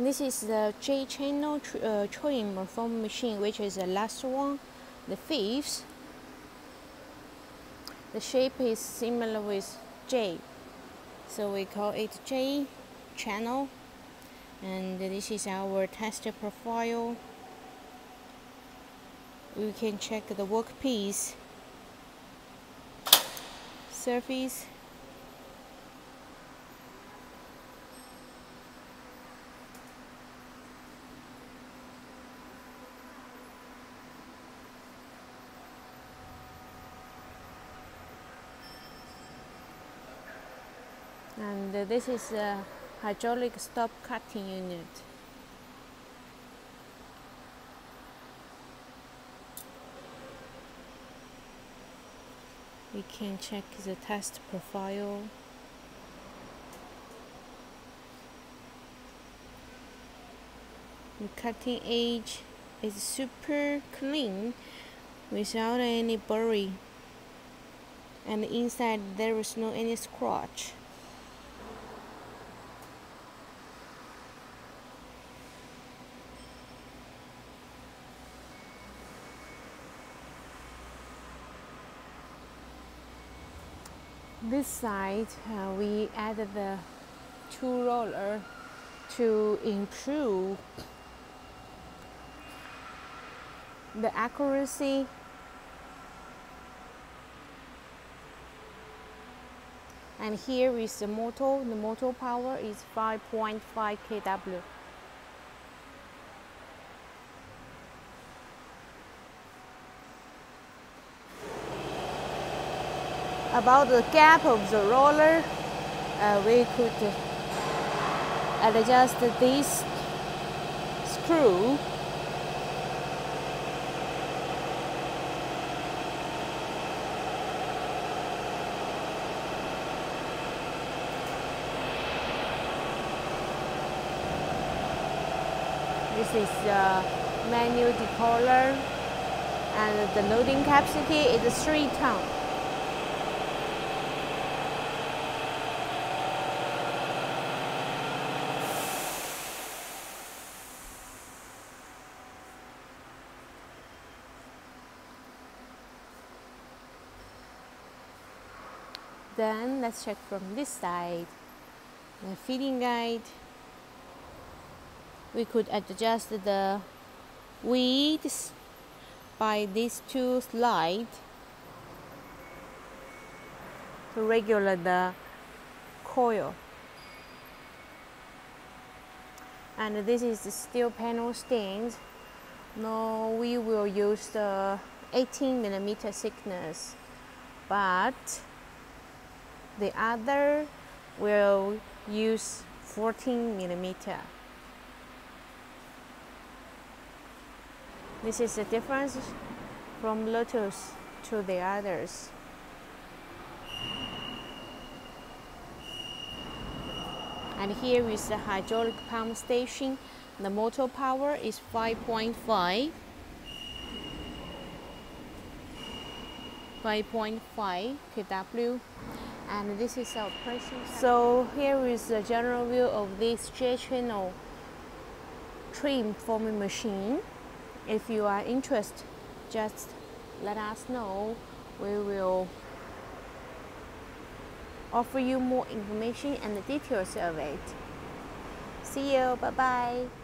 This is the J channel tr uh, trim foam machine, which is the last one, the fifth. The shape is similar with J, so we call it J channel. And this is our tester profile. We can check the workpiece surface and uh, this is a hydraulic stop cutting unit. We can check the test profile. The cutting edge is super clean without any burry and inside there is no any scratch. This side uh, we added the two roller to improve the accuracy. And here is the motor. The motor power is 5.5 kW about the gap of the roller uh, we could adjust this screw This is the manual decoiler and the loading capacity is 3 ton. Then let's check from this side. The feeding guide. We could adjust the width by these two slides to regulate the coil. And this is the steel panel stand. Now we will use the 18 millimeter thickness, but the other will use 14 millimeter. This is the difference from Lotos to the others. And here is the hydraulic pump station. The motor power is 5.5. 5.5 kW and this is our pressure. So here is the general view of this J-channel trim forming machine. If you are interested, just let us know. We will offer you more information and the details of it. See you. Bye-bye.